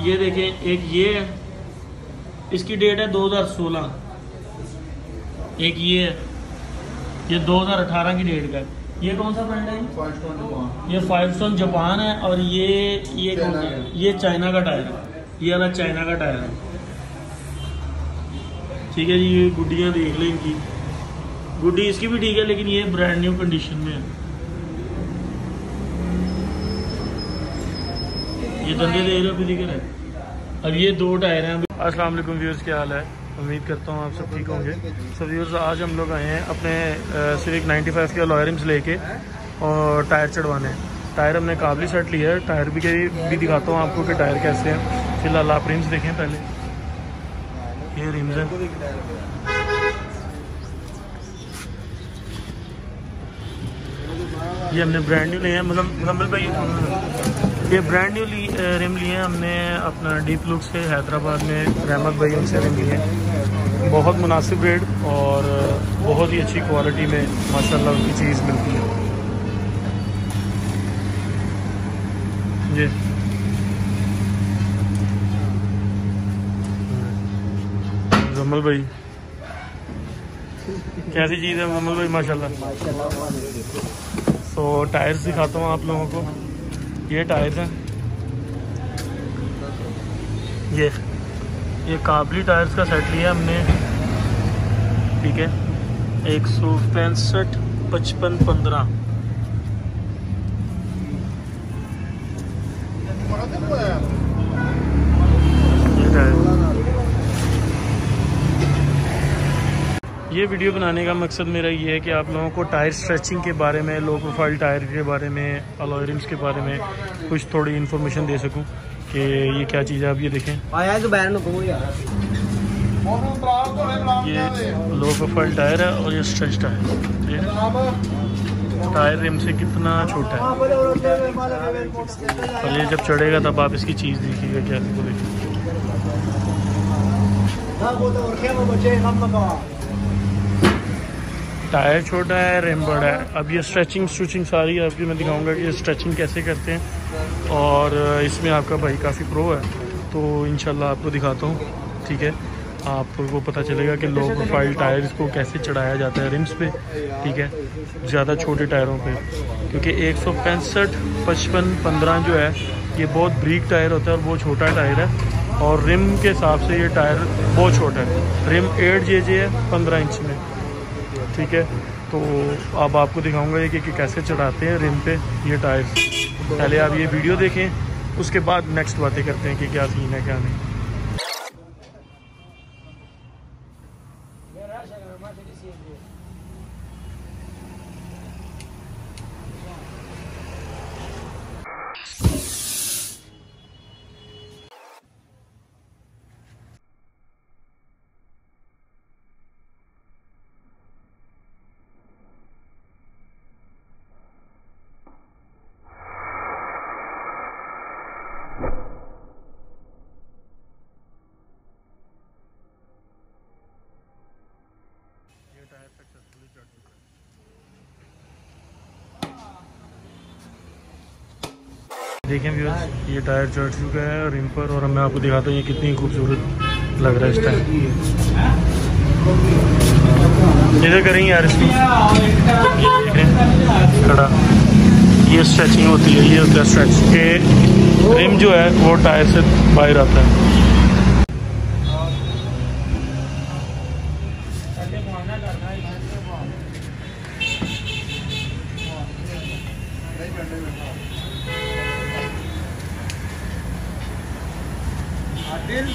ये देखें एक ये है। इसकी डेट है 2016 एक ये है। ये 2018 की डेट का ये कौन सा ब्रांड है? ये फाइव स्टोन जापान है और ये ये कौन सा है? ये चाइना का टायर है। ये वाला चाइना का टायर है। ठीक है जी ये गुड्डियाँ देख लें इनकी। गुड्डी इसकी भी ठीक है लेकिन ये ब्रांड न्यू कंडीशन में है। ये दंदे देख रहे अभी दिख अब ये दो टायर हैं। अस्सलाम वालेकुम व्यूअर्स क्या हाल है? उम्मीद करता हूँ आप सब ठीक होंगे। सो व्यूअर्स आज हम लोग आए हैं अपने सिविक 95 के लॉयरिम्स लेके और टायर चढ़वाने। टायर हमने काबली सेट लिया है। टायर भी भी दिखाता हूँ आपको कि टायर कैसे हैं। फ़िलहाल आप रिम्स देखें पहले। ये रिम्स हैं। ये हमने ब्रांड न्यू लिए हैं। मतलब मुकम्मल भाई ये ब्रांड न्यू ली, रिम लिए हैं। हमने अपना डीप लुक से हैदराबाद में रहमत भाई उनसे रिम लिए हैं। बहुत मुनासिब रेट और बहुत ही अच्छी क्वालिटी में माशाल्लाह उनकी चीज़ मिलती है। जी। जमल भाई। कैसी चीज़ है जमल भाई माशाल्लाह। तो टायर्स दिखाता हूँ आप लोगों को। ये टायर हैं ये ये काबली टायर्स का सेट लिया हमने। ठीक है। एक सौ पैंसठ, पचपन, पंद्रह। ये वीडियो बनाने का मकसद मेरा ये है कि आप लोगों को टायर स्ट्रेचिंग के बारे में लो प्रोफ़ाइल टायर के बारे में अलॉयरिम्स के बारे में कुछ थोड़ी इन्फॉर्मेशन दे सकूँ कि ये क्या चीज़ है आप ये देखें। ये लो प्रोफ़ाइल टायर है और ये स्ट्रेच टायर टायर रिम से कितना छोटा है। और ये जब चढ़ेगा तब आप इसकी चीज़ देखिएगा क्या देखिए। टायर छोटा है, रिम बड़ा है। अब ये स्ट्रेचिंग स्ट्रेचिंग सारी है आपकी मैं दिखाऊँगा कि ये स्ट्रेचिंग कैसे करते हैं। और इसमें आपका भाई काफ़ी प्रो है तो इन आपको दिखाता हूँ, ठीक है? आपको पता चलेगा कि लो प्रोफ़ाइल टायर्स को कैसे चढ़ाया जाता है रिम्स पे, ठीक है? ज़्यादा छोटे टायरों पे, क्योंकि एक सौ पैंसठ, पचपन, पंद्रह जो है, ये बहुत ब्रीक टायर होता है और बहुत छोटा टायर है। और रिम के हिसाब से ये टायर बहुत छोटा है। रिम एट जे जे है, पंद्रह इंच में। ठीक है। तो अब आपको दिखाऊँगा ये कि, कि कैसे चढ़ाते हैं रिम पे ये टायर्स। पहले आप ये वीडियो देखें उसके बाद नेक्स्ट बातें करते हैं कि क्या सीन है क्या नहीं। देखें व्यूअर्स ये टायर चढ़ चुका है रिम पर, और मैं आपको दिखाता हूँ ये कितनी खूबसूरत लग रहा है इस टाइम इधर करेंगे यार इसको खड़ा। ये स्ट्रेचिंग होती है, ये होता है स्ट्रेच के रिम जो है, वो टायर से बाहर आता है। Adil,